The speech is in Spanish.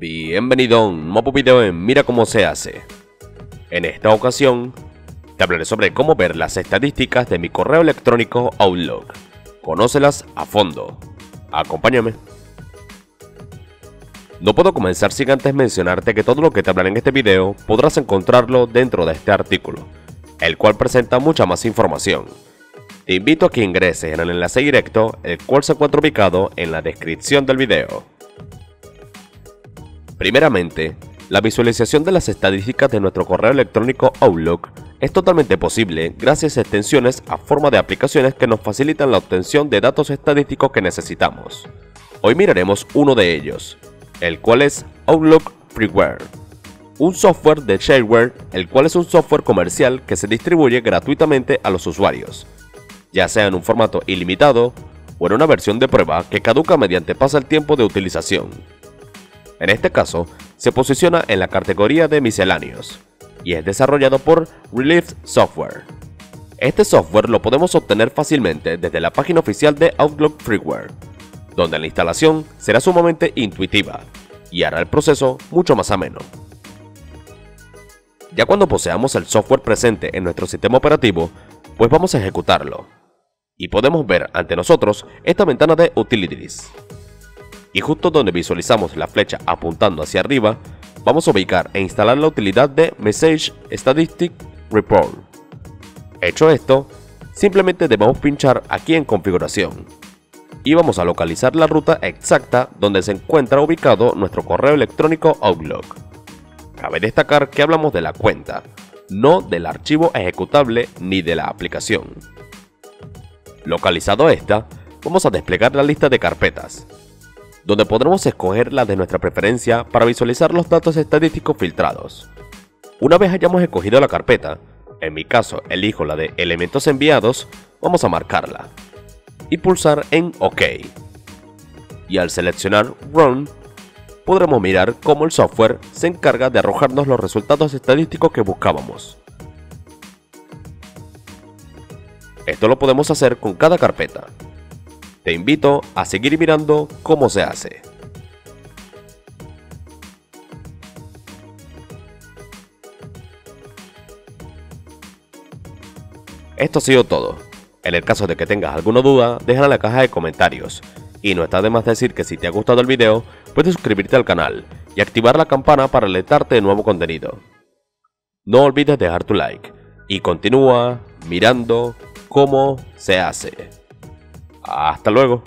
Bienvenido a un nuevo video en Mira cómo se hace. En esta ocasión, te hablaré sobre cómo ver las estadísticas de mi correo electrónico Outlook. Conócelas a fondo. Acompáñame. No puedo comenzar sin antes mencionarte que todo lo que te hablaré en este video podrás encontrarlo dentro de este artículo, el cual presenta mucha más información. Te invito a que ingreses en el enlace directo, el cual se encuentra ubicado en la descripción del video. Primeramente, la visualización de las estadísticas de nuestro correo electrónico Outlook es totalmente posible gracias a extensiones a forma de aplicaciones que nos facilitan la obtención de datos estadísticos que necesitamos. Hoy miraremos uno de ellos, el cual es Outlook Freeware, un software de shareware, el cual es un software comercial que se distribuye gratuitamente a los usuarios, ya sea en un formato ilimitado o en una versión de prueba que caduca mediante pasa el tiempo de utilización. En este caso, se posiciona en la categoría de misceláneos y es desarrollado por Relief Software. Este software lo podemos obtener fácilmente desde la página oficial de Outlook Freeware, donde la instalación será sumamente intuitiva y hará el proceso mucho más ameno. Ya cuando poseamos el software presente en nuestro sistema operativo, pues vamos a ejecutarlo. Y podemos ver ante nosotros esta ventana de Utilities y justo donde visualizamos la flecha apuntando hacia arriba, vamos a ubicar e instalar la utilidad de Message Statistic Report. Hecho esto, simplemente debemos pinchar aquí en configuración y vamos a localizar la ruta exacta donde se encuentra ubicado nuestro correo electrónico Outlook. Cabe destacar que hablamos de la cuenta, no del archivo ejecutable ni de la aplicación. Localizado esta, vamos a desplegar la lista de carpetas, donde podremos escoger la de nuestra preferencia para visualizar los datos estadísticos filtrados. Una vez hayamos escogido la carpeta, en mi caso elijo la de elementos enviados, vamos a marcarla y pulsar en OK. Y al seleccionar Run, podremos mirar cómo el software se encarga de arrojarnos los resultados estadísticos que buscábamos. Esto lo podemos hacer con cada carpeta, te invito a seguir mirando cómo se hace. Esto ha sido todo. En el caso de que tengas alguna duda, déjala en la caja de comentarios. Y no está de más decir que si te ha gustado el video, puedes suscribirte al canal y activar la campana para alertarte de nuevo contenido. No olvides dejar tu like y continúa mirando cómo se hace. Hasta luego.